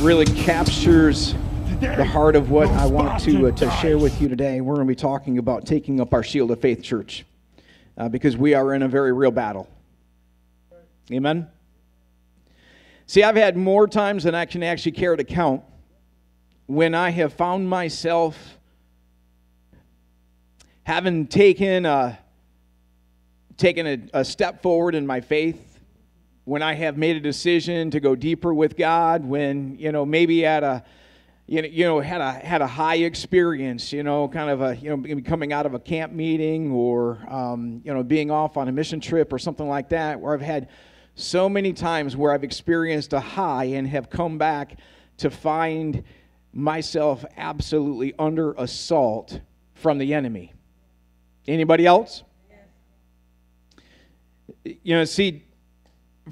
really captures the heart of what I want to, uh, to share with you today. We're going to be talking about taking up our shield of faith, church, uh, because we are in a very real battle. Amen? See, I've had more times than I can actually care to count when I have found myself having taken a, taken a, a step forward in my faith when I have made a decision to go deeper with God, when, you know, maybe at a, you know, you know, had a had a high experience, you know, kind of a, you know, coming out of a camp meeting or, um, you know, being off on a mission trip or something like that, where I've had so many times where I've experienced a high and have come back to find myself absolutely under assault from the enemy. Anybody else? You know, see,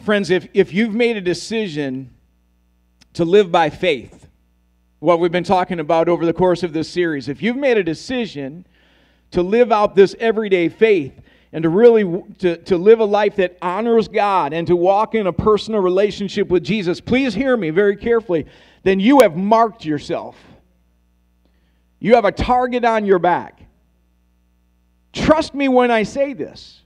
friends, if, if you've made a decision to live by faith, what we've been talking about over the course of this series, if you've made a decision to live out this everyday faith and to really to, to live a life that honors God and to walk in a personal relationship with Jesus, please hear me very carefully, then you have marked yourself. You have a target on your back. Trust me when I say this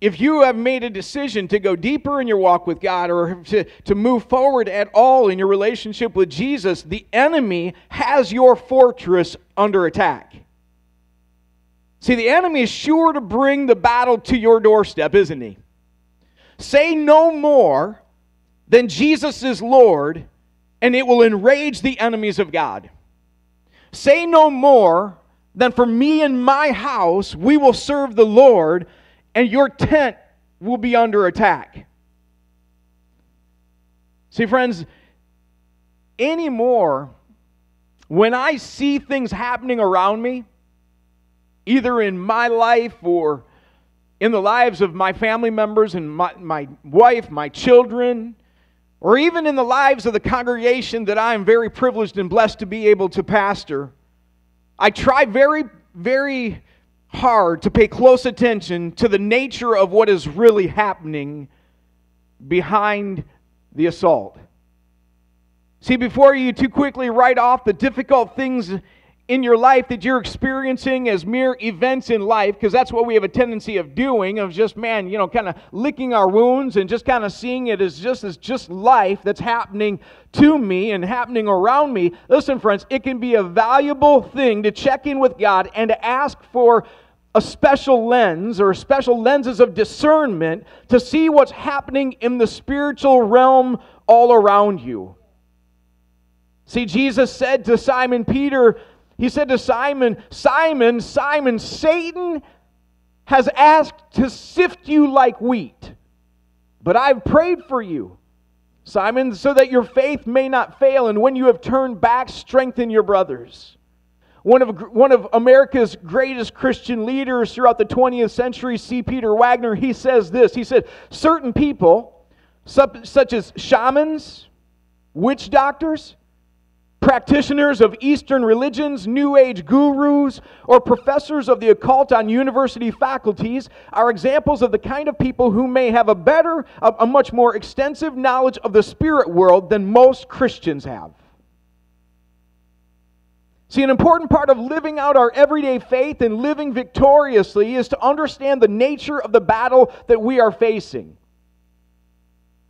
if you have made a decision to go deeper in your walk with God or to, to move forward at all in your relationship with Jesus, the enemy has your fortress under attack. See, the enemy is sure to bring the battle to your doorstep, isn't he? Say no more than Jesus is Lord, and it will enrage the enemies of God. Say no more than for me and my house, we will serve the Lord and your tent will be under attack. See, friends, anymore, when I see things happening around me, either in my life or in the lives of my family members and my, my wife, my children, or even in the lives of the congregation that I am very privileged and blessed to be able to pastor, I try very, very hard to pay close attention to the nature of what is really happening behind the assault. See, before you too quickly write off the difficult things in your life that you're experiencing as mere events in life, because that's what we have a tendency of doing, of just, man, you know, kind of licking our wounds and just kind of seeing it as just as just life that's happening to me and happening around me. Listen, friends, it can be a valuable thing to check in with God and to ask for a special lens or special lenses of discernment to see what's happening in the spiritual realm all around you. See, Jesus said to Simon Peter, He said to Simon, Simon, Simon, Satan has asked to sift you like wheat, but I've prayed for you. Simon, so that your faith may not fail, and when you have turned back, strengthen your brothers. One of, one of America's greatest Christian leaders throughout the 20th century, C. Peter Wagner, he says this. He said, Certain people, such as shamans, witch doctors, practitioners of Eastern religions, New Age gurus, or professors of the occult on university faculties are examples of the kind of people who may have a better, a, a much more extensive knowledge of the spirit world than most Christians have. See, an important part of living out our everyday faith and living victoriously is to understand the nature of the battle that we are facing.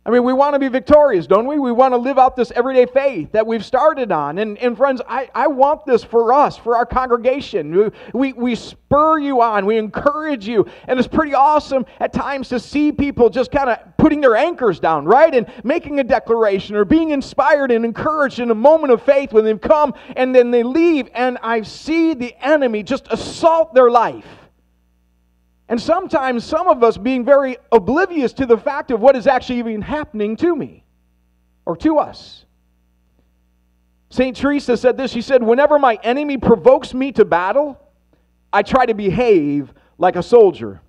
I mean, we want to be victorious, don't we? We want to live out this everyday faith that we've started on. And, and friends, I, I want this for us, for our congregation. We, we spur you on, we encourage you. And it's pretty awesome at times to see people just kind of putting their anchors down, right? And making a declaration or being inspired and encouraged in a moment of faith when they've come and then they leave. And I see the enemy just assault their life. And sometimes some of us being very oblivious to the fact of what is actually even happening to me or to us. St. Teresa said this. She said, Whenever my enemy provokes me to battle, I try to behave like a soldier.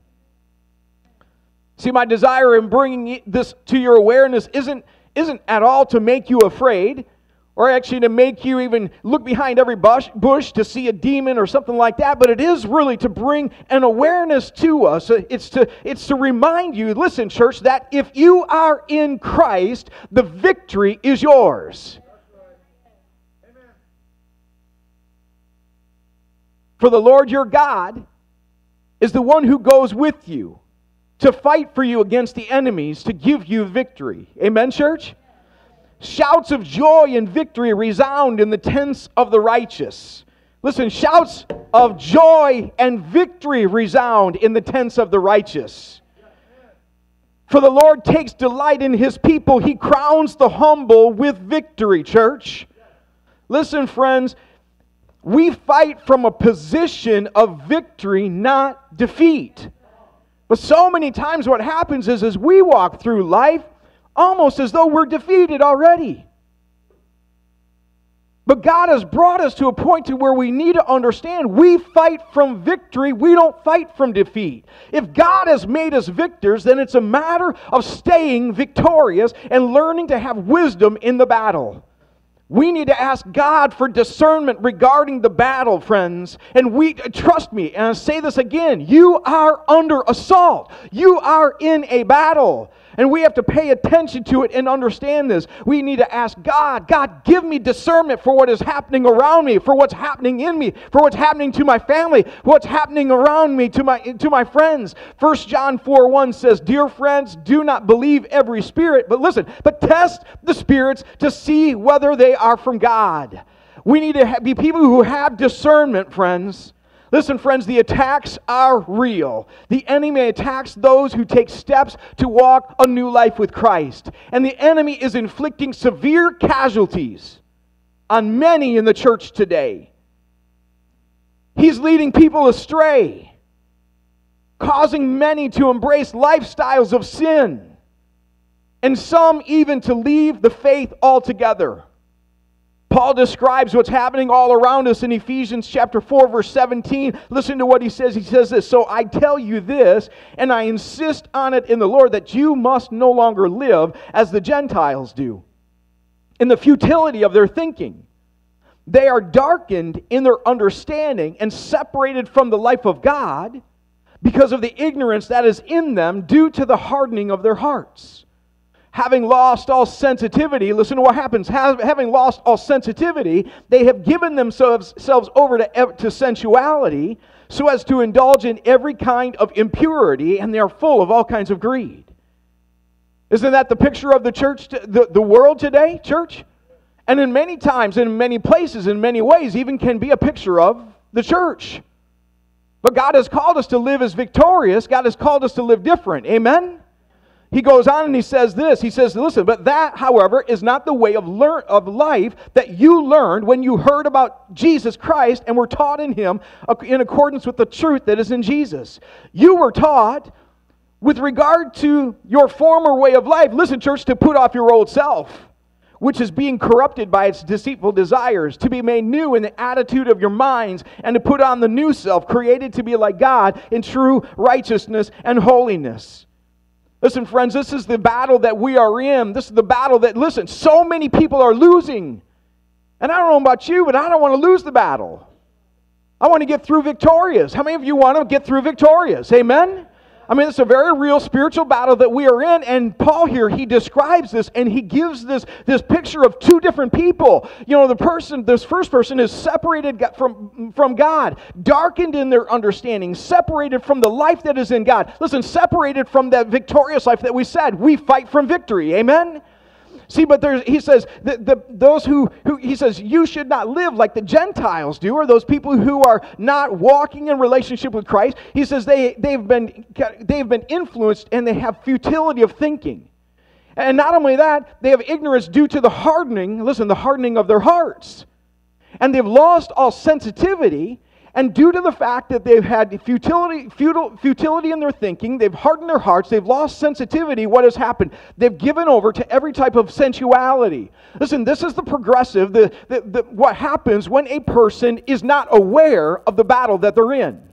See, my desire in bringing this to your awareness isn't, isn't at all to make you afraid or actually to make you even look behind every bush, bush, to see a demon or something like that but it is really to bring an awareness to us. Uh, it's to it's to remind you listen church that if you are in christ the victory is yours. For the lord your god is the one who goes with you to fight for you against the enemies to give you victory. Amen church? Shouts of joy and victory resound in the tents of the righteous. Listen, shouts of joy and victory resound in the tents of the righteous. For the Lord takes delight in his people. He crowns the humble with victory, church. Listen, friends, we fight from a position of victory, not defeat. But so many times what happens is as we walk through life almost as though we're defeated already. But God has brought us to a point to where we need to understand we fight from victory, we don't fight from defeat. If God has made us victors, then it's a matter of staying victorious and learning to have wisdom in the battle. We need to ask God for discernment regarding the battle, friends. And we, trust me, and I say this again, you are under assault. You are in a battle. And we have to pay attention to it and understand this. We need to ask God, God, give me discernment for what is happening around me, for what's happening in me, for what's happening to my family, what's happening around me, to my, to my friends. 1 John 4 1 says, Dear friends, do not believe every spirit, but listen, but test the spirits to see whether they are from God. We need to be people who have discernment, friends. Listen, friends, the attacks are real. The enemy attacks those who take steps to walk a new life with Christ. And the enemy is inflicting severe casualties on many in the church today. He's leading people astray, causing many to embrace lifestyles of sin, and some even to leave the faith altogether. Paul describes what's happening all around us in Ephesians chapter 4 verse 17. Listen to what he says. He says this, "So I tell you this, and I insist on it in the Lord that you must no longer live as the Gentiles do, in the futility of their thinking. They are darkened in their understanding and separated from the life of God because of the ignorance that is in them due to the hardening of their hearts." Having lost all sensitivity, listen to what happens. having lost all sensitivity, they have given themselves, over to, to sensuality so as to indulge in every kind of impurity, and they are full of all kinds of greed. Isn't that the picture of the church, the, the world today, church? And in many times, in many places, in many ways, even can be a picture of the church. But God has called us to live as victorious. God has called us to live different. Amen? He goes on and he says this. He says, Listen, but that, however, is not the way of, learn, of life that you learned when you heard about Jesus Christ and were taught in Him in accordance with the truth that is in Jesus. You were taught with regard to your former way of life, listen, church, to put off your old self, which is being corrupted by its deceitful desires, to be made new in the attitude of your minds, and to put on the new self, created to be like God in true righteousness and holiness. Listen, friends, this is the battle that we are in. This is the battle that, listen, so many people are losing. And I don't know about you, but I don't want to lose the battle. I want to get through victorious. How many of you want to get through victorious? Amen? I mean, it's a very real spiritual battle that we are in. And Paul here, he describes this and he gives this, this picture of two different people. You know, the person, this first person is separated from, from God, darkened in their understanding, separated from the life that is in God. Listen, separated from that victorious life that we said. We fight from victory. Amen? See, but there's, he says, the, the, those who, who, he says, you should not live like the Gentiles do, or those people who are not walking in relationship with Christ. He says they, they've, been, they've been influenced and they have futility of thinking. And not only that, they have ignorance due to the hardening, listen, the hardening of their hearts. And they've lost all sensitivity and due to the fact that they've had futility, futile, futility in their thinking, they've hardened their hearts, they've lost sensitivity, what has happened? They've given over to every type of sensuality. Listen, this is the progressive, the, the, the, what happens when a person is not aware of the battle that they're in.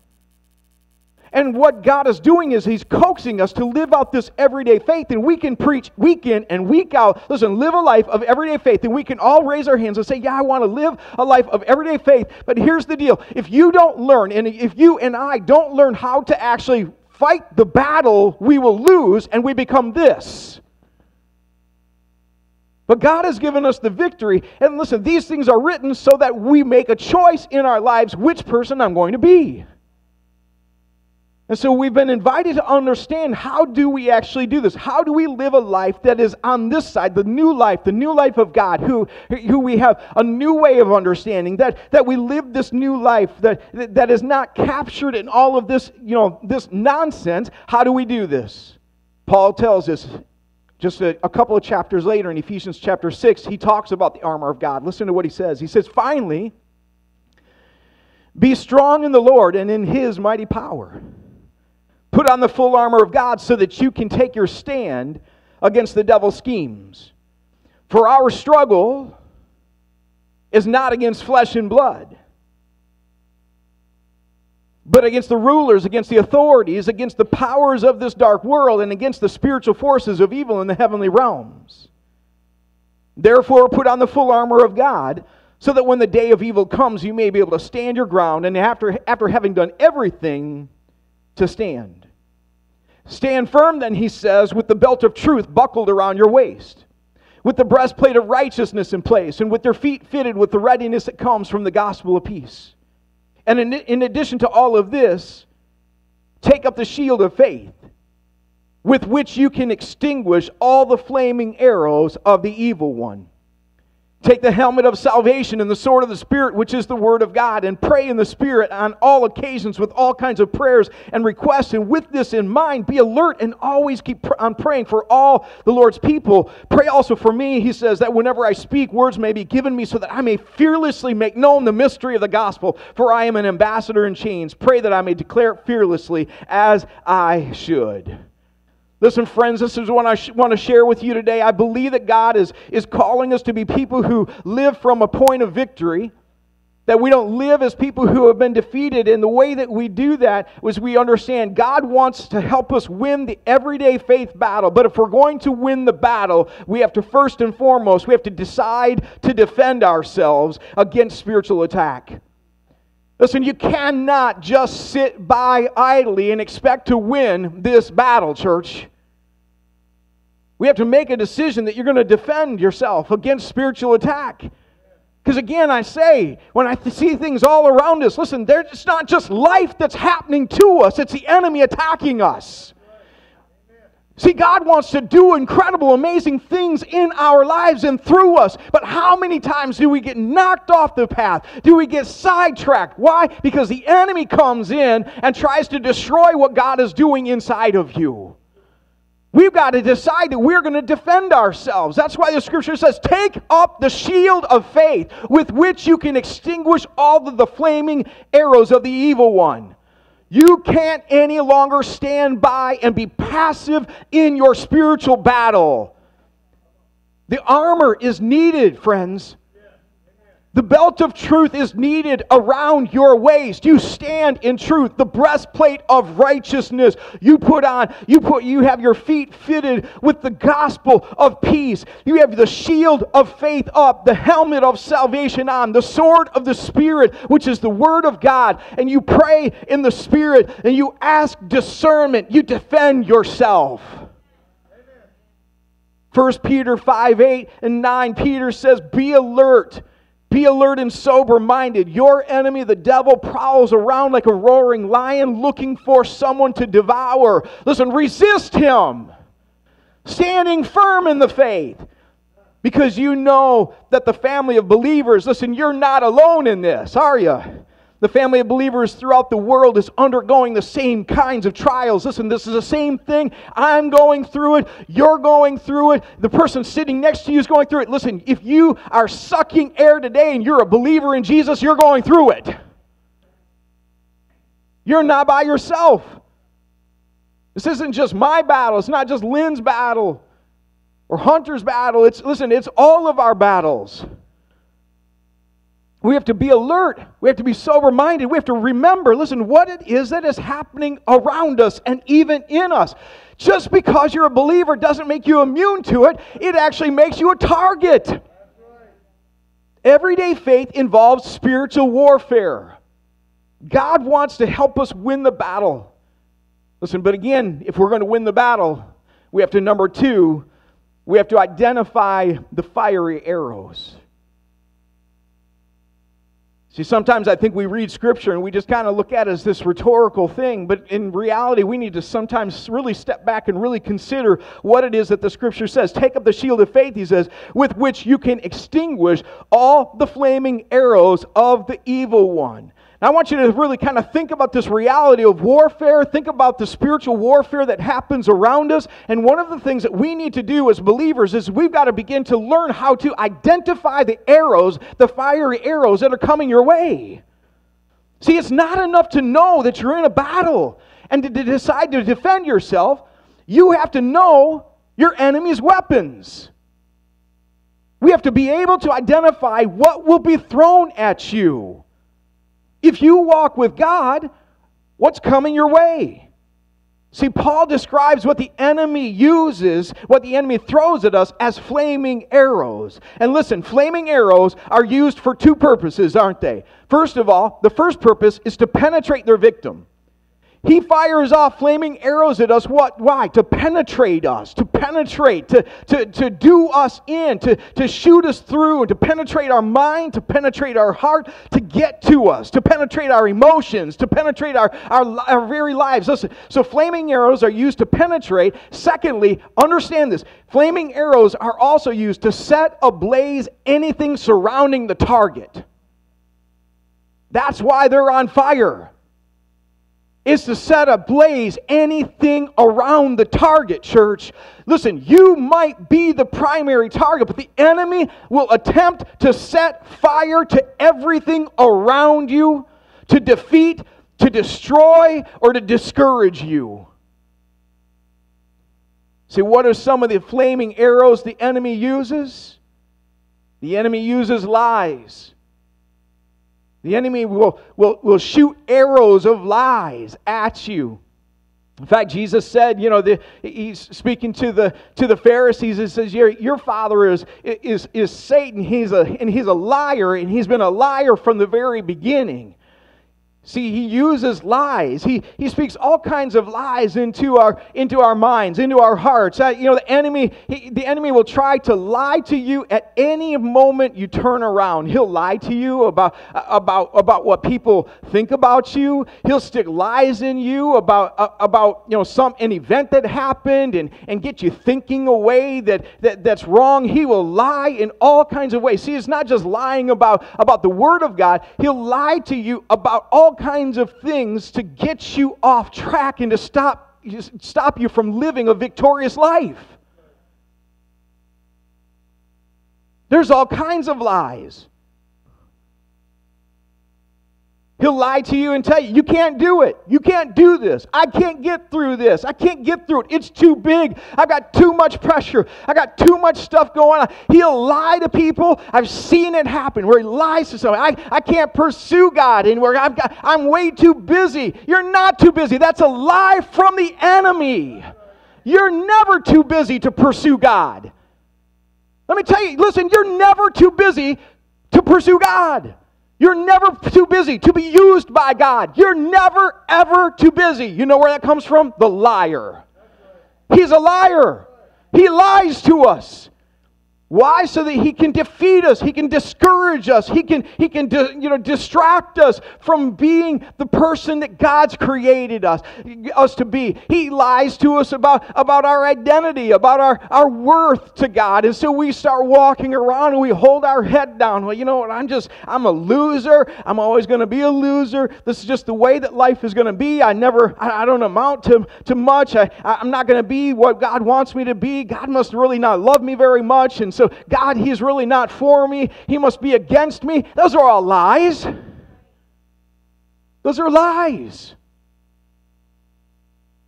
And what God is doing is He's coaxing us to live out this everyday faith. And we can preach week in and week out. Listen, live a life of everyday faith. And we can all raise our hands and say, Yeah, I want to live a life of everyday faith. But here's the deal if you don't learn, and if you and I don't learn how to actually fight the battle, we will lose and we become this. But God has given us the victory. And listen, these things are written so that we make a choice in our lives which person I'm going to be. And so we've been invited to understand how do we actually do this? How do we live a life that is on this side, the new life, the new life of God, who, who we have a new way of understanding, that, that we live this new life that, that is not captured in all of this, you know, this nonsense. How do we do this? Paul tells us just a, a couple of chapters later in Ephesians chapter 6, he talks about the armor of God. Listen to what he says. He says, Finally, be strong in the Lord and in his mighty power. Put on the full armor of God so that you can take your stand against the devil's schemes. For our struggle is not against flesh and blood, but against the rulers, against the authorities, against the powers of this dark world, and against the spiritual forces of evil in the heavenly realms. Therefore, put on the full armor of God, so that when the day of evil comes, you may be able to stand your ground, and after, after having done everything, to stand. Stand firm, then, he says, with the belt of truth buckled around your waist, with the breastplate of righteousness in place, and with your feet fitted with the readiness that comes from the gospel of peace. And in, in addition to all of this, take up the shield of faith, with which you can extinguish all the flaming arrows of the evil one. Take the helmet of salvation and the sword of the Spirit, which is the Word of God, and pray in the Spirit on all occasions with all kinds of prayers and requests. And with this in mind, be alert and always keep on praying for all the Lord's people. Pray also for me, he says, that whenever I speak, words may be given me so that I may fearlessly make known the mystery of the gospel, for I am an ambassador in chains. Pray that I may declare it fearlessly as I should. Listen, friends, this is what I sh- want to share with you today. I believe that God is, is calling us to be people who live from a point of victory, that we don't live as people who have been defeated. And the way that we do that is we understand God wants to help us win the everyday faith battle. But if we're going to win the battle, we have to first and foremost, we have to decide to defend ourselves against spiritual attack. Listen, you cannot just sit by idly and expect to win this battle, church. We have to make a decision that you're going to defend yourself against spiritual attack. Because again, I say, when I see things all around us, listen, it's not just life that's happening to us, it's the enemy attacking us. See, God wants to do incredible, amazing things in our lives and through us. But how many times do we get knocked off the path? Do we get sidetracked? Why? Because the enemy comes in and tries to destroy what God is doing inside of you. We've got to decide that we're going to defend ourselves. That's why the scripture says, Take up the shield of faith with which you can extinguish all of the flaming arrows of the evil one. You can't any longer stand by and be passive in your spiritual battle. The armor is needed, friends. The belt of truth is needed around your waist. You stand in truth. The breastplate of righteousness you put on. You put you have your feet fitted with the gospel of peace. You have the shield of faith up, the helmet of salvation on, the sword of the spirit, which is the word of God, and you pray in the spirit and you ask discernment. You defend yourself. 1 Peter 5 8 and 9, Peter says, Be alert be alert and sober minded. Your enemy, the devil, prowls around like a roaring lion looking for someone to devour. Listen, resist him, standing firm in the faith. Because you know that the family of believers, listen, you're not alone in this, are you? The family of believers throughout the world is undergoing the same kinds of trials. Listen, this is the same thing. I'm going through it. You're going through it. The person sitting next to you is going through it. Listen, if you are sucking air today and you're a believer in Jesus, you're going through it. You're not by yourself. This isn't just my battle. It's not just Lynn's battle or Hunter's battle. It's listen, it's all of our battles. We have to be alert. We have to be sober minded. We have to remember, listen, what it is that is happening around us and even in us. Just because you're a believer doesn't make you immune to it, it actually makes you a target. Everyday faith involves spiritual warfare. God wants to help us win the battle. Listen, but again, if we're going to win the battle, we have to, number two, we have to identify the fiery arrows. See, sometimes I think we read Scripture and we just kind of look at it as this rhetorical thing, but in reality, we need to sometimes really step back and really consider what it is that the Scripture says. Take up the shield of faith, he says, with which you can extinguish all the flaming arrows of the evil one. I want you to really kind of think about this reality of warfare. Think about the spiritual warfare that happens around us. And one of the things that we need to do as believers is we've got to begin to learn how to identify the arrows, the fiery arrows that are coming your way. See, it's not enough to know that you're in a battle and to decide to defend yourself. You have to know your enemy's weapons. We have to be able to identify what will be thrown at you. If you walk with God, what's coming your way? See, Paul describes what the enemy uses, what the enemy throws at us as flaming arrows. And listen, flaming arrows are used for two purposes, aren't they? First of all, the first purpose is to penetrate their victim. He fires off flaming arrows at us. What? Why? To penetrate us, to penetrate, to, to, to do us in, to, to shoot us through, and to penetrate our mind, to penetrate our heart, to get to us, to penetrate our emotions, to penetrate our, our, our very lives. Listen, so flaming arrows are used to penetrate. Secondly, understand this flaming arrows are also used to set ablaze anything surrounding the target. That's why they're on fire is to set ablaze anything around the target, church. Listen, you might be the primary target, but the enemy will attempt to set fire to everything around you to defeat, to destroy, or to discourage you. See, what are some of the flaming arrows the enemy uses? The enemy uses lies. The enemy will, will, will shoot arrows of lies at you. In fact, Jesus said, you know, the, he's speaking to the, to the Pharisees. He says, your, your father is, is, is Satan. He's a, and he's a liar, and he's been a liar from the very beginning. See, he uses lies. He, he speaks all kinds of lies into our, into our minds, into our hearts. Uh, you know, the enemy, he, the enemy will try to lie to you at any moment you turn around. He'll lie to you about, about, about what people think about you. He'll stick lies in you about, uh, about you know, some, an event that happened and, and get you thinking a way that, that, that's wrong. He will lie in all kinds of ways. See, it's not just lying about, about the Word of God. He'll lie to you about all kinds of things to get you off track and to stop, stop you from living a victorious life. There's all kinds of lies. He'll lie to you and tell you, you can't do it. You can't do this. I can't get through this. I can't get through it. It's too big. I've got too much pressure. I got too much stuff going on. He'll lie to people. I've seen it happen where he lies to someone. I, I can't pursue God anywhere. I've got, I'm way too busy. You're not too busy. That's a lie from the enemy. You're never too busy to pursue God. Let me tell you, listen, you're never too busy to pursue God. You're never too busy to be used by God. You're never, ever too busy. You know where that comes from? The liar. He's a liar. He lies to us. Why? So that he can defeat us, he can discourage us, he can, he can you know, distract us from being the person that God's created us, us to be. He lies to us about, about our identity, about our, our worth to God. And so we start walking around and we hold our head down. Well, you know what? I'm just, I'm a loser. I'm always going to be a loser. This is just the way that life is going to be. I never, I, I don't amount to, to much. I, I'm not going to be what God wants me to be. God must really not love me very much. And so, God, He's really not for me. He must be against me. Those are all lies. Those are lies.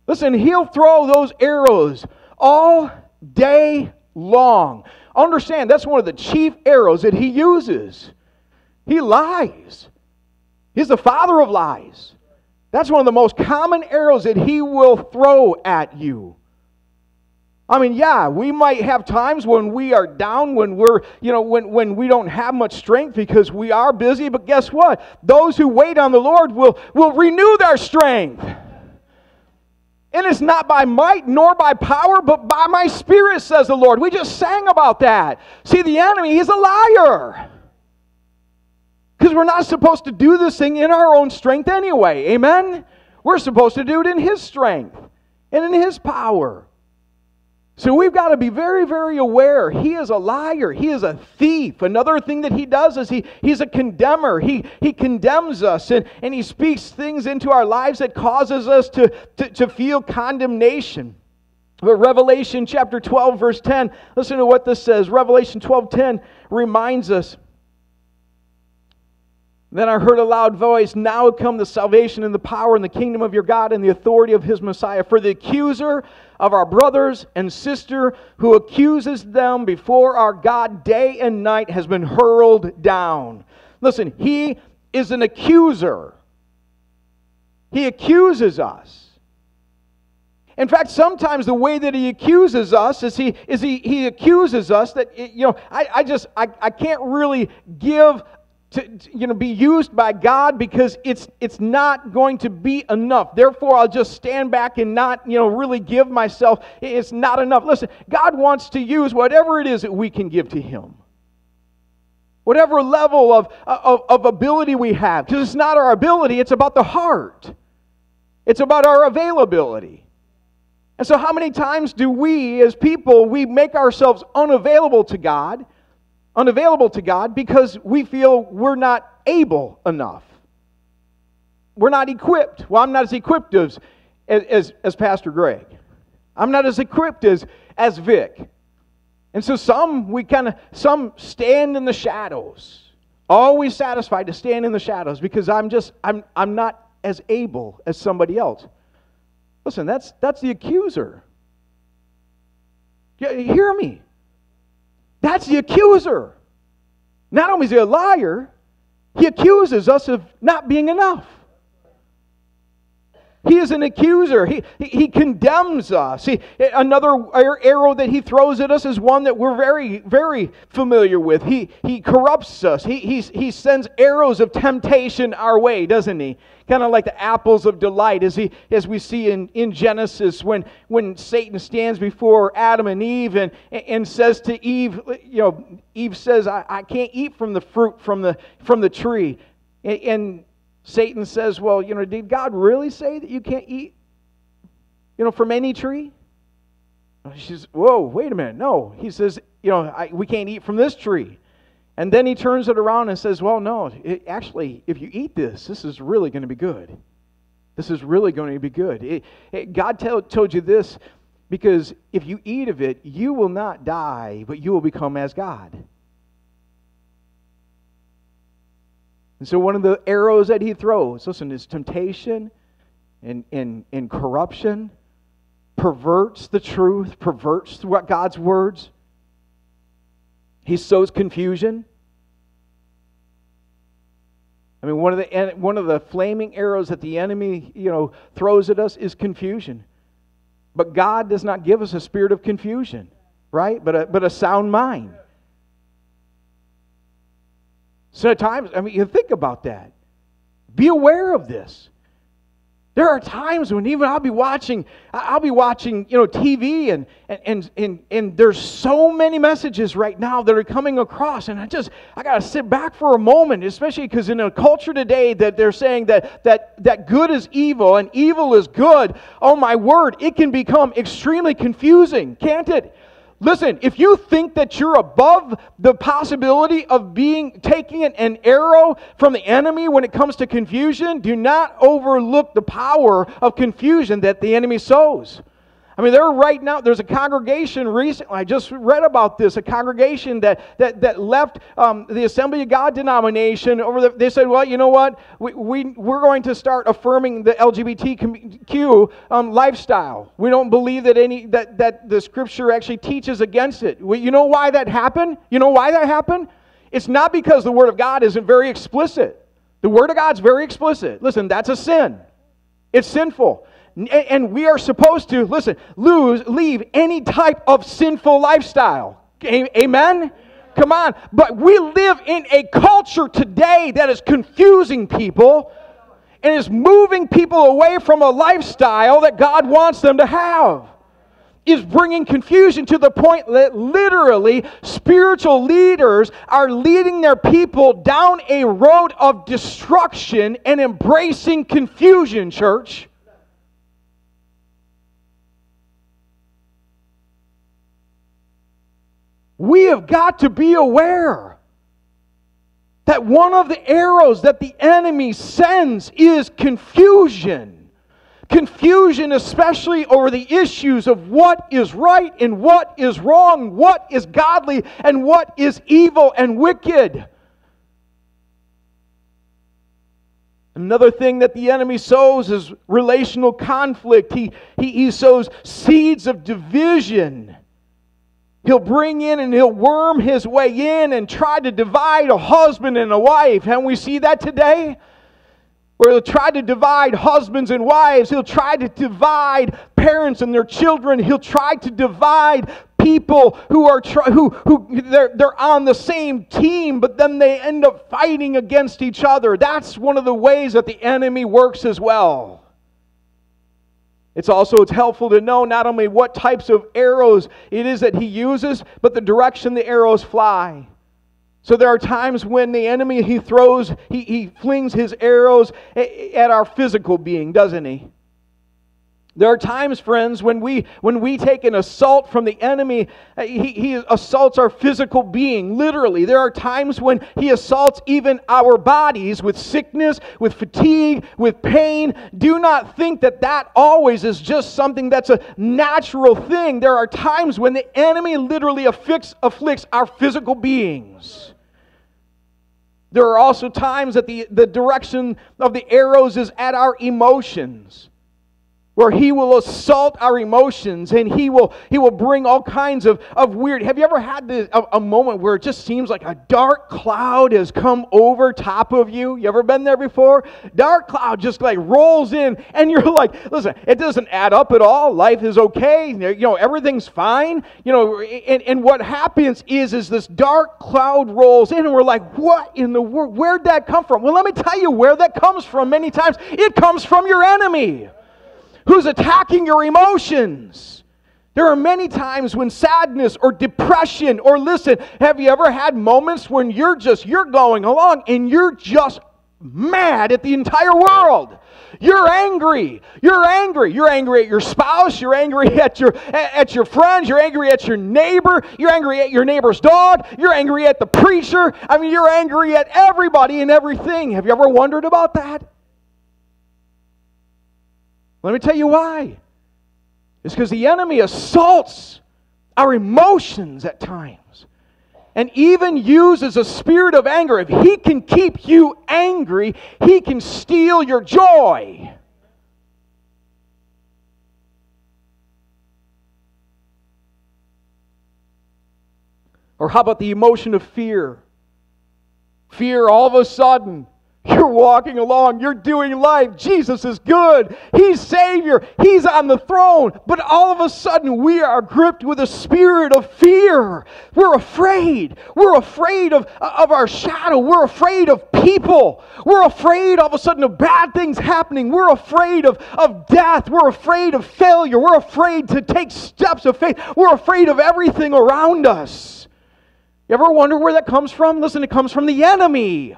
Listen, He'll throw those arrows all day long. Understand, that's one of the chief arrows that He uses. He lies. He's the father of lies. That's one of the most common arrows that he will throw at you. I mean, yeah, we might have times when we are down, when we're, you know, when, when we don't have much strength because we are busy, but guess what? Those who wait on the Lord will, will renew their strength. And it's not by might nor by power, but by my spirit, says the Lord. We just sang about that. See, the enemy, he's a liar. Because we're not supposed to do this thing in our own strength anyway. Amen? We're supposed to do it in his strength and in his power. So we've got to be very, very aware. He is a liar. He is a thief. Another thing that he does is he, he's a condemner. He, he condemns us and, and he speaks things into our lives that causes us to, to, to feel condemnation. But Revelation chapter 12, verse 10, listen to what this says. Revelation 12, 10 reminds us then I heard a loud voice Now come the salvation and the power and the kingdom of your God and the authority of his Messiah. For the accuser of our brothers and sister who accuses them before our God day and night has been hurled down. Listen, he is an accuser. He accuses us. In fact, sometimes the way that he accuses us is he, is he, he accuses us that, you know, I, I just, I, I can't really give to, you know, be used by God because it's, it's not going to be enough. Therefore, I'll just stand back and not, you know, really give myself. It's not enough. Listen, God wants to use whatever it is that we can give to Him. Whatever level of, of, of ability we have. Because it's not our ability, it's about the heart. It's about our availability. And so, how many times do we, as people, we make ourselves unavailable to God unavailable to God because we feel we're not able enough. We're not equipped. Well, I'm not as equipped as, as, as Pastor Greg. I'm not as equipped as, as Vic. And so some we kind of some stand in the shadows. Always satisfied to stand in the shadows because I'm just I'm I'm not as able as somebody else. Listen, that's that's the accuser. Hear me. That's the accuser. Not only is he a liar, he accuses us of not being enough. He is an accuser. He, he, condemns us. He, another arrow that he throws at us is one that we're very, very familiar with. He, he corrupts us. He, he, he sends arrows of temptation our way, doesn't he? Kind of like the apples of delight, as, he, as we see in, in Genesis when, when Satan stands before Adam and Eve and, and says to Eve, you know, Eve says, I, I can't eat from the fruit from the, from the tree. And, and Satan says, Well, you know, did God really say that you can't eat, you know, from any tree? She says, Whoa, wait a minute. No. He says, You know, I, we can't eat from this tree. And then he turns it around and says, Well, no, it, actually, if you eat this, this is really going to be good. This is really going to be good. It, it, God tell, told you this because if you eat of it, you will not die, but you will become as God. And so, one of the arrows that he throws, listen, is temptation and, and, and corruption, perverts the truth, perverts what God's words. He sows confusion. I mean, one of the one of the flaming arrows that the enemy, you know, throws at us is confusion. But God does not give us a spirit of confusion, right? But a, but a sound mind. So times, I mean, you think about that. Be aware of this. There are times when even I'll be watching, I'll be watching, you know, TV and and and and there's so many messages right now that are coming across, and I just I gotta sit back for a moment, especially because in a culture today that they're saying that that that good is evil and evil is good. Oh my word, it can become extremely confusing, can't it? Listen, if you think that you're above the possibility of being taking an arrow from the enemy when it comes to confusion, do not overlook the power of confusion that the enemy sows. I mean, there right now, there's a congregation recently, I just read about this, a congregation that, that, that left um, the Assembly of God denomination over the, they said, well, you know what, we, we, we're going to start affirming the LGBTQ um, lifestyle. We don't believe that, any, that, that the scripture actually teaches against it. you know why that happened? You know why that happened? It's not because the Word of God isn't very explicit. The Word of God's very explicit. Listen, that's a sin. It's sinful and we are supposed to, listen, lose, leave any type of sinful lifestyle. Amen? Come on. But we live in a culture today that is confusing people. and is moving people away from a lifestyle that God wants them to have. Is bringing confusion to the point that literally spiritual leaders are leading their people down a road of destruction and embracing confusion, church. We have got to be aware that one of the arrows that the enemy sends is confusion. Confusion, especially over the issues of what is right and what is wrong, what is godly and what is evil and wicked. Another thing that the enemy sows is relational conflict. He, he, he sows seeds of division. He'll bring in and he'll worm his way in and try to divide a husband and a wife. And we see that today? Where he'll try to divide husbands and wives. He'll try to divide parents and their children. He'll try to divide people who are try, who who they're, they're on the same team but then they end up fighting against each other that's one of the ways that the enemy works as well it's also it's helpful to know not only what types of arrows it is that he uses, but the direction the arrows fly. So there are times when the enemy he throws, he, he flings his arrows at our physical being, doesn't he? There are times, friends, when we, when we take an assault from the enemy, uh, he, he assaults our physical being, literally. There are times when he assaults even our bodies with sickness, with fatigue, with pain. Do not think that that always is just something that's a natural thing. There are times when the enemy literally afflicts, afflicts our physical beings. There are also times that the, the direction of the arrows is at our emotions where he will assault our emotions and he will he will bring all kinds of, of weird have you ever had this, a, a, moment where it just seems like a dark cloud has come over top of you? You ever been there before? Dark cloud just like rolls in and you're like listen it doesn't add up at all. Life is okay. You know everything's fine. You know and, and what happens is is this dark cloud rolls in and we're like what in the world where'd that come from? Well let me tell you where that comes from many times. It comes from your enemy who's attacking your emotions. There are many times when sadness or depression, or listen, have you ever had moments when you're just, you're going along and you're just mad at the entire world? You're angry. You're angry. You're angry at your spouse. You're angry at your at your friends. You're angry at your neighbor. You're angry at your neighbor's dog. You're angry at the preacher. I mean, you're angry at everybody and everything. Have you ever wondered about that? Let me tell you why. It's because the enemy assaults our emotions at times and even uses a spirit of anger. If he can keep you angry, he can steal your joy. Or how about the emotion of fear? Fear all of a sudden you're walking along, you're doing life. Jesus is good. He's Savior. He's on the throne. But all of a sudden, we are gripped with a spirit of fear. We're afraid. We're afraid of, of our shadow. We're afraid of people. We're afraid all of a sudden of bad things happening. We're afraid of, of death. We're afraid of failure. We're afraid to take steps of faith. We're afraid of everything around us. You ever wonder where that comes from? Listen, it comes from the enemy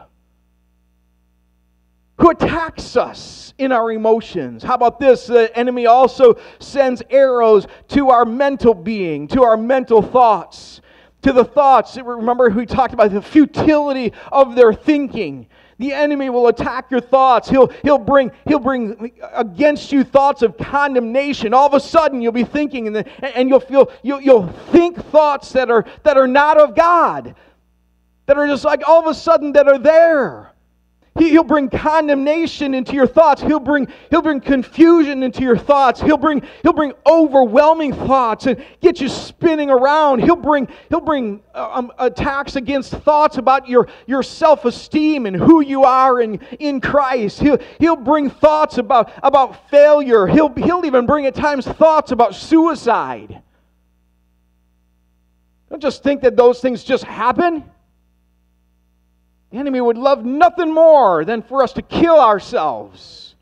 who attacks us in our emotions. How about this? The enemy also sends arrows to our mental being, to our mental thoughts, to the thoughts. Remember, we talked about the futility of their thinking. The enemy will attack your thoughts. He'll, he'll, bring, he'll bring against you thoughts of condemnation. All of a sudden, you'll be thinking, and, the, and you'll, feel, you'll, you'll think thoughts that are, that are not of God, that are just like all of a sudden that are there. He, will bring condemnation into your thoughts. He'll bring, he'll bring confusion into your thoughts. He'll bring, he'll bring overwhelming thoughts and get you spinning around. He'll bring, he'll bring uh, um, attacks against thoughts about your, your self esteem and who you are in, in Christ. He'll, he'll bring thoughts about, about failure. He'll, he'll even bring at times thoughts about suicide. Don't just think that those things just happen. The enemy would love nothing more than for us to kill ourselves.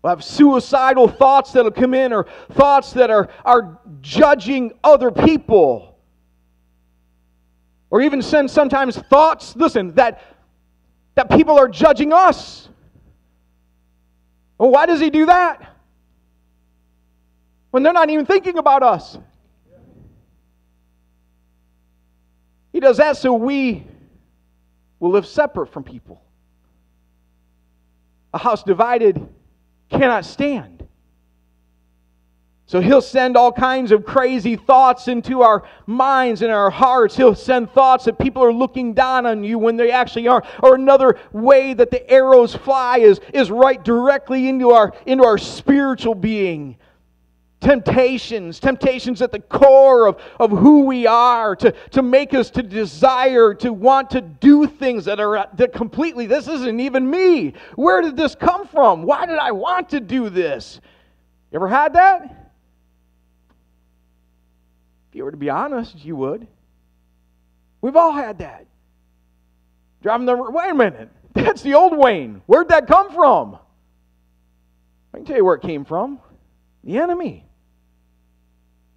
We'll have suicidal thoughts that'll come in or thoughts that are, are judging other people. Or even send sometimes thoughts, listen, that, that people are judging us. Well, why does he do that? When they're not even thinking about us. He does that so we will live separate from people. A house divided cannot stand. So he'll send all kinds of crazy thoughts into our minds and our hearts. He'll send thoughts that people are looking down on you when they actually are. Or another way that the arrows fly is, is right directly into our, into our spiritual being. Temptations, temptations at the core of, of who we are, to, to make us to desire, to want to do things that are that completely, this isn't even me. Where did this come from? Why did I want to do this? You ever had that? If you were to be honest, you would. We've all had that. Driving the wait a minute, that's the old Wayne. Where'd that come from? I can tell you where it came from. The enemy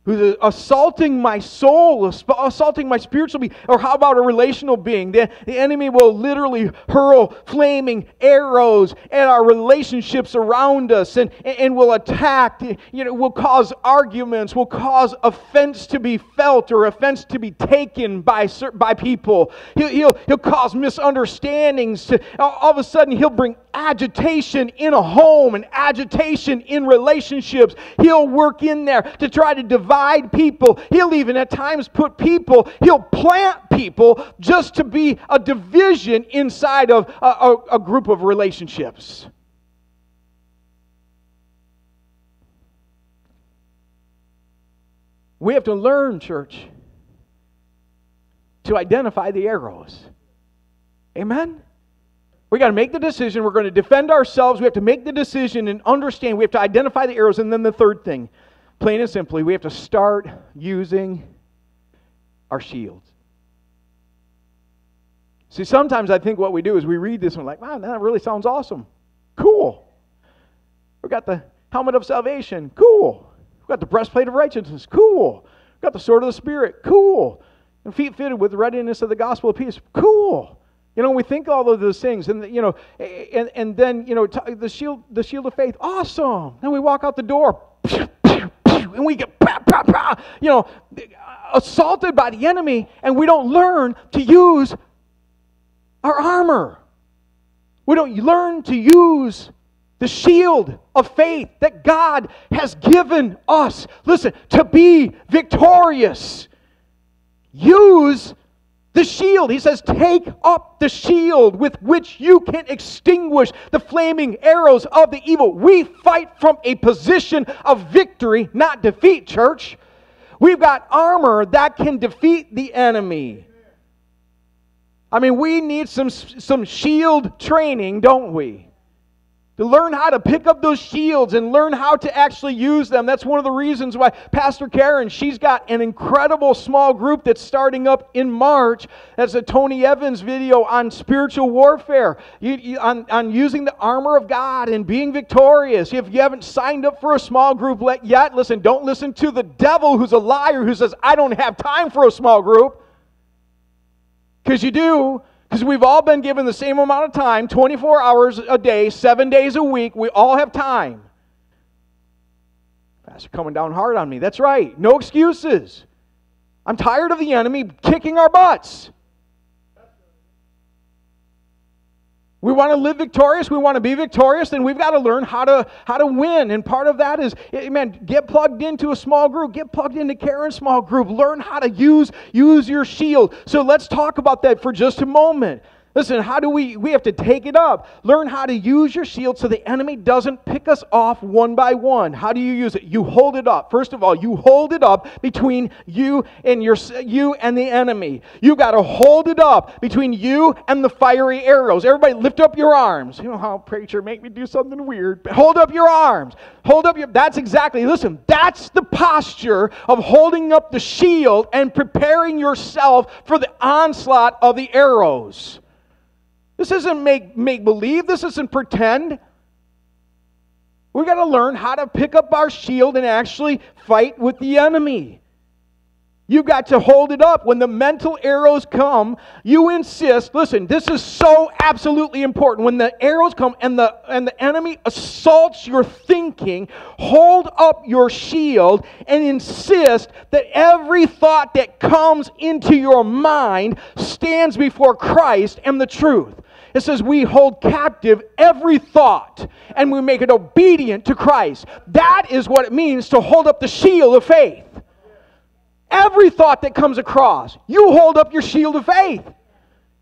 who's assaulting my soul, assaulting my spiritual being, or how about a relational being? The, the enemy will literally hurl flaming arrows at our relationships around us and, and will attack, you know, will cause arguments, will cause offense to be felt or offense to be taken by, by people. He'll, he'll, he'll cause misunderstandings. To, all of a sudden, he'll bring agitation in a home and agitation in relationships. He'll work in there to try to divide people. He'll even at times put people, he'll plant people just to be a division inside of a, a, a group of relationships. We have to learn, church, to identify the arrows. Amen? We got to make the decision. We're going to defend ourselves. We have to make the decision and understand. We have to identify the arrows. And then the third thing, plain and simply, we have to start using our shields. See, sometimes I think what we do is we read this and like, wow, that really sounds awesome. Cool. We got the helmet of salvation. Cool. We got the breastplate of righteousness. Cool. We got the sword of the Spirit. Cool. And feet fitted with the readiness of the gospel of peace. Cool. You know, we think all of those things, and you know, and, and then you know, the shield, the shield of faith, awesome. Then we walk out the door, and we get, you know, assaulted by the enemy, and we don't learn to use our armor. We don't learn to use the shield of faith that God has given us. Listen, to be victorious. Use the shield. He says, Take up the shield with which you can extinguish the flaming arrows of the evil. We fight from a position of victory, not defeat, church. We've got armor that can defeat the enemy. I mean, we need some, some shield training, don't we? To learn how to pick up those shields and learn how to actually use them. That's one of the reasons why Pastor Karen, she's got an incredible small group that's starting up in March. That's a Tony Evans video on spiritual warfare, you, you, on, on using the armor of God and being victorious. If you haven't signed up for a small group yet, listen, don't listen to the devil who's a liar who says, I don't have time for a small group. Because you do. Because we've all been given the same amount of time 24 hours a day, seven days a week. We all have time. Pastor coming down hard on me. That's right. No excuses. I'm tired of the enemy kicking our butts. We want to live victorious. We want to be victorious. Then we've got to learn how to how to win. And part of that is, eh, man, get plugged into a small group. Get plugged into Karen's small group. Learn how to use use your shield. So let's talk about that for just a moment. Listen, how do we we have to take it up? Learn how to use your shield so the enemy doesn't pick us off one by one. How do you use it? You hold it up. First of all, you hold it up between you and your you and the enemy. You got to hold it up between you and the fiery arrows. Everybody lift up your arms. You know how preacher make me do something weird. Hold up your arms. Hold up your That's exactly. Listen, that's the posture of holding up the shield and preparing yourself for the onslaught of the arrows. This isn't make, make believe, this isn't pretend. We've got to learn how to pick up our shield and actually fight with the enemy. You've got to hold it up. When the mental arrows come, you insist. Listen, this is so absolutely important. When the arrows come and the, and the enemy assaults your thinking, hold up your shield and insist that every thought that comes into your mind stands before Christ and the truth. It says we hold captive every thought and we make it obedient to Christ. That is what it means to hold up the shield of faith. Every thought that comes across, you hold up your shield of faith.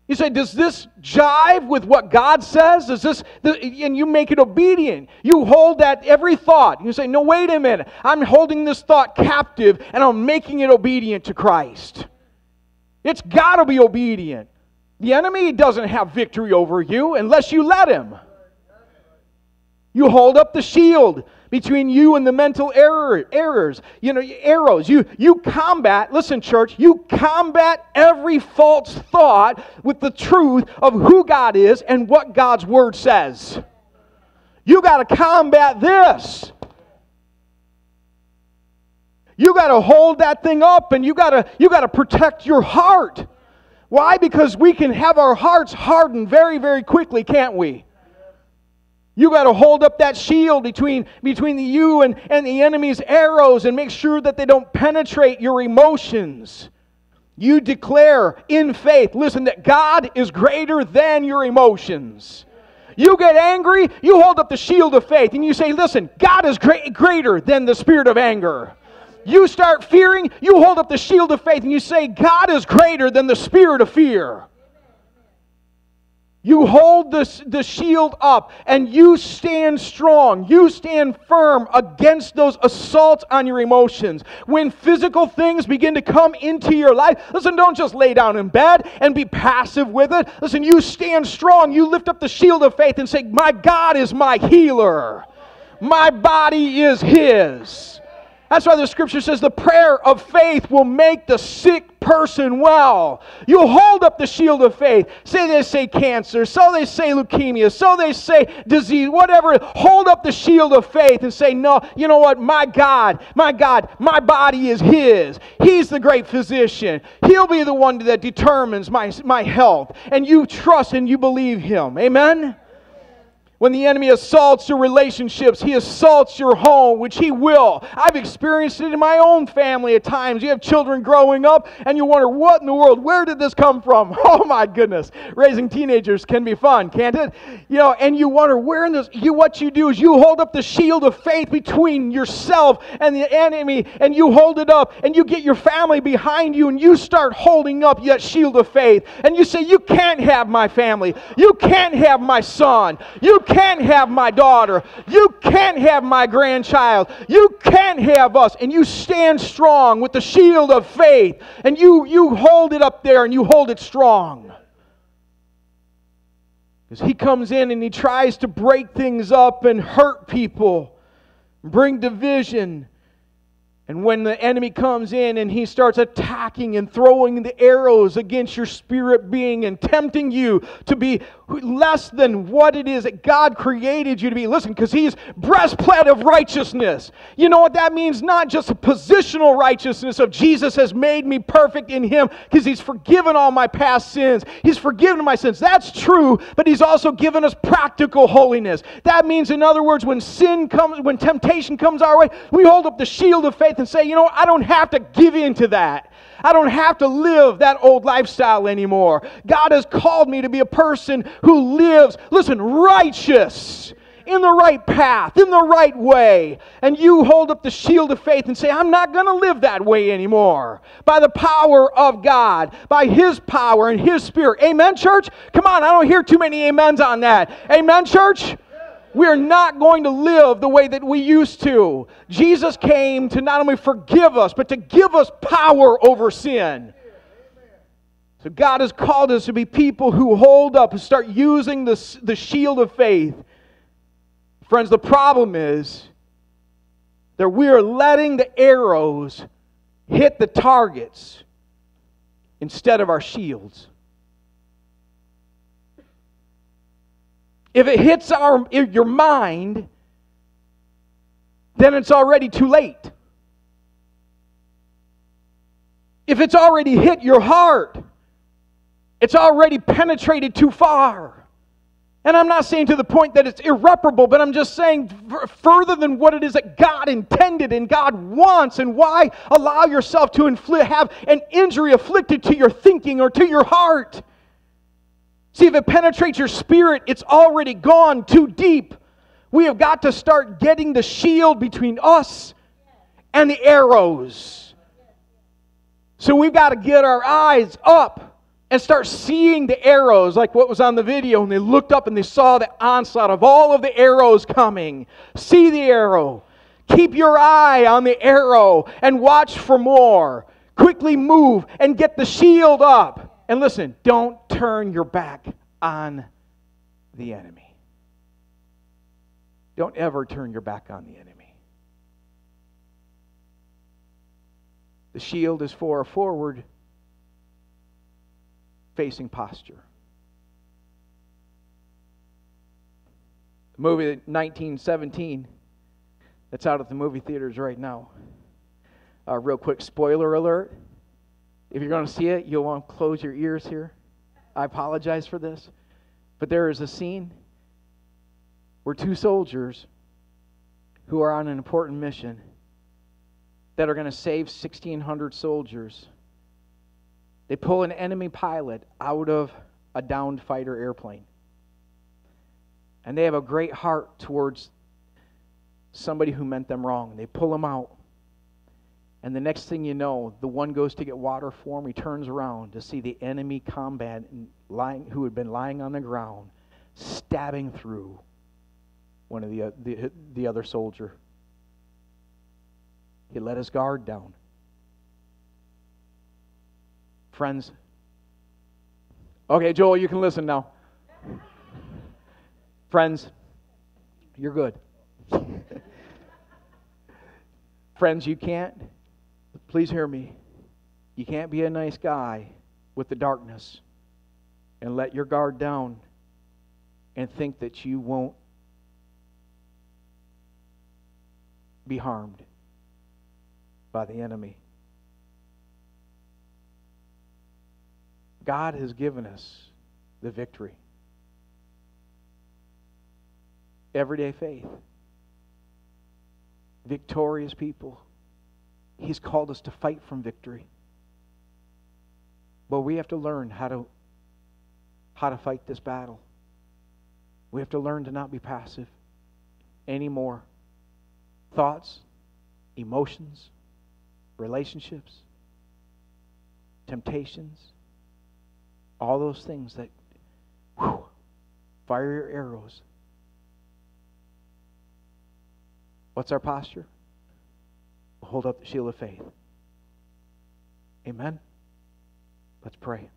You say, does this jive with what God says? Does this, and you make it obedient. You hold that every thought. You say, no, wait a minute. I'm holding this thought captive and I'm making it obedient to Christ. It's got to be obedient. The enemy doesn't have victory over you unless you let him. You hold up the shield between you and the mental error, errors, you know, arrows. You, you combat, listen, church, you combat every false thought with the truth of who God is and what God's word says. You got to combat this. You got to hold that thing up and you got to you got to protect your heart. Why? Because we can have our hearts hardened very, very quickly, can't we? You got to hold up that shield between, between the you and, and the enemy's arrows and make sure that they don't penetrate your emotions. You declare in faith, listen, that God is greater than your emotions. You get angry, you hold up the shield of faith and you say, listen, God is great, greater than the spirit of anger you start fearing, you hold up the shield of faith and you say, God is greater than the spirit of fear. You hold this, the shield up and you stand strong. You stand firm against those assaults on your emotions. When physical things begin to come into your life, listen, don't just lay down in bed and be passive with it. Listen, you stand strong. You lift up the shield of faith and say, My God is my healer, my body is His. That's why the scripture says the prayer of faith will make the sick person well. You hold up the shield of faith. Say they say cancer, so they say leukemia, so they say disease, whatever. Hold up the shield of faith and say, No, you know what? My God, my God, my body is His. He's the great physician. He'll be the one that determines my, my health. And you trust and you believe Him. Amen? When the enemy assaults your relationships, he assaults your home, which he will. I've experienced it in my own family at times. You have children growing up and you wonder, what in the world? Where did this come from? Oh my goodness. Raising teenagers can be fun, can't it? You know, and you wonder, where in this, you, what you do is you hold up the shield of faith between yourself and the enemy and you hold it up and you get your family behind you and you start holding up that shield of faith and you say, you can't have my family. You can't have my son. You can't have my daughter. You can't have my grandchild. You can't have us. And you stand strong with the shield of faith and you, you hold it up there and you hold it strong. Because he comes in and he tries to break things up and hurt people, bring division. And when the enemy comes in and he starts attacking and throwing the arrows against your spirit being and tempting you to be less than what it is that God created you to be. Listen, because He's breastplate of righteousness. You know what that means? Not just a positional righteousness of Jesus has made me perfect in Him because He's forgiven all my past sins. He's forgiven my sins. That's true, but He's also given us practical holiness. That means, in other words, when sin comes, when temptation comes our way, we hold up the shield of faith and say, you know, I don't have to give in to that. I don't have to live that old lifestyle anymore. God has called me to be a person who lives, listen, righteous in the right path, in the right way, and you hold up the shield of faith and say, I'm not going to live that way anymore. By the power of God, by His power and His Spirit. Amen, church? Come on, I don't hear too many amens on that. Amen, church? We're not going to live the way that we used to. Jesus came to not only forgive us, but to give us power over sin. So God has called us to be people who hold up and start using the, the shield of faith. Friends, the problem is that we are letting the arrows hit the targets instead of our shields. If it hits our, your mind, then it's already too late. If it's already hit your heart, it's already penetrated too far. And I'm not saying to the point that it's irreparable, but I'm just saying further than what it is that God intended and God wants. And why allow yourself to inflict, have an injury afflicted to your thinking or to your heart? See, if it penetrates your spirit, it's already gone too deep. We have got to start getting the shield between us and the arrows. So we've got to get our eyes up and start seeing the arrows like what was on the video. And they looked up and they saw the onslaught of all of the arrows coming. See the arrow. Keep your eye on the arrow and watch for more. Quickly move and get the shield up. And listen, don't turn your back on the enemy. Don't ever turn your back on the enemy. The shield is for a forward facing posture. The movie 1917 that's out at the movie theaters right now. Uh, real quick spoiler alert. If you're going to see it, you'll want to close your ears here. I apologize for this. But there is a scene where two soldiers who are on an important mission that are going to save 1,600 soldiers they pull an enemy pilot out of a downed fighter airplane. And they have a great heart towards somebody who meant them wrong. They pull him out. And the next thing you know, the one goes to get water for him. He turns around to see the enemy combat lying, who had been lying on the ground, stabbing through one of the, uh, the, the other soldier. He let his guard down. friends. Okay, Joel, you can listen now. friends, you're good. friends, you can't, please hear me. You can't be a nice guy with the darkness and let your guard down and think that you won't be harmed by the enemy. God has given us the victory. Everyday faith. Victorious people. He's called us to fight from victory. But we have to learn how to how to fight this battle. We have to learn to not be passive anymore. Thoughts, emotions, relationships, temptations, all those things that whew, fire your arrows. What's our posture? Hold up the shield of faith. Amen. Let's pray.